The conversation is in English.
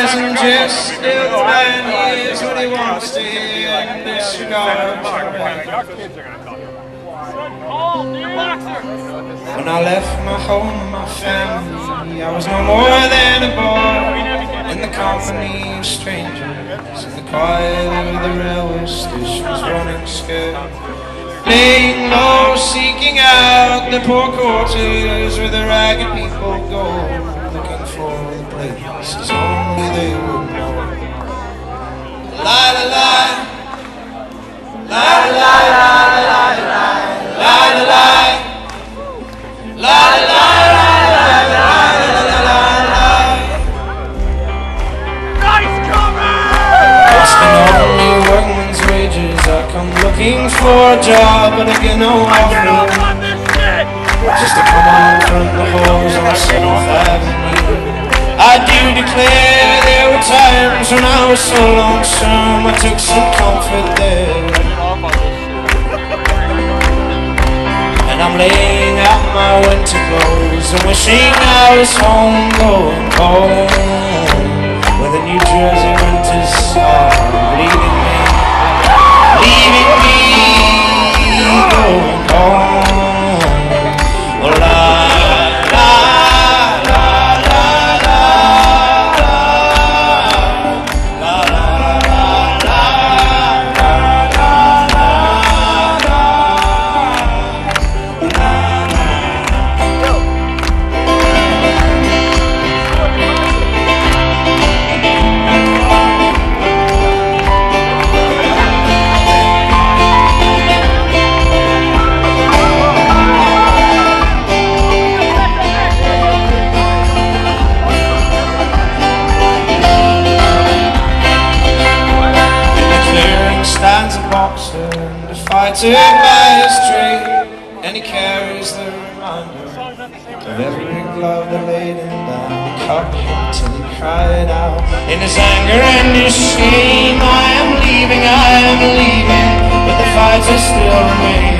and just man hears what he wants to hear the When I left my home and my family, I was no more than a boy in the company of strangers. In the quiet of the railway stations, running scared. Laying low, seeking out the poor quarters where the ragged people go, looking for the places only for a job, but I get no offer. Just to come on from the halls on South Avenue. I do declare times when I was so lonesome, I took some comfort there. And I'm laying out my winter clothes and wishing I was home, going home. Where the New Jersey fighter by his trade, and he carries the reminder of every glove that laid him down. He cut till he cried out in his anger and his shame. I am leaving, I am leaving, but the fighter still remains.